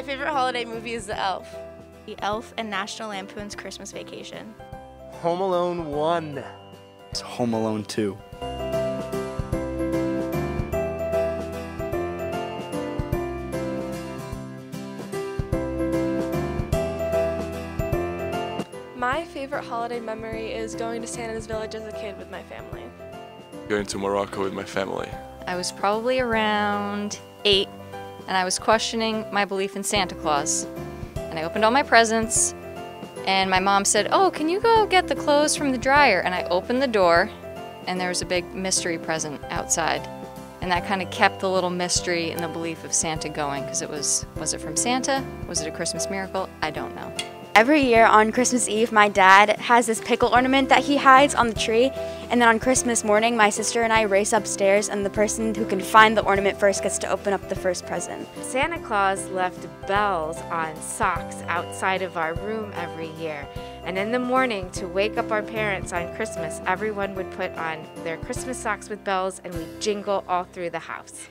My favorite holiday movie is The Elf. The Elf and National Lampoon's Christmas Vacation. Home Alone 1. It's Home Alone 2. My favorite holiday memory is going to Santa's Village as a kid with my family. Going to Morocco with my family. I was probably around eight, and I was questioning my belief in Santa Claus. And I opened all my presents, and my mom said, Oh, can you go get the clothes from the dryer? And I opened the door, and there was a big mystery present outside. And that kind of kept the little mystery and the belief of Santa going because it was was it from Santa? Was it a Christmas miracle? I don't know. Every year on Christmas Eve, my dad has this pickle ornament that he hides on the tree. And then on Christmas morning, my sister and I race upstairs, and the person who can find the ornament first gets to open up the first present. Santa Claus left bells on socks outside of our room every year. And in the morning, to wake up our parents on Christmas, everyone would put on their Christmas socks with bells and we jingle all through the house.